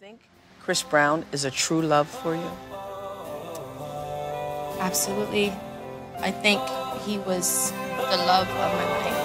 think Chris Brown is a true love for you? Absolutely. I think he was the love of my life.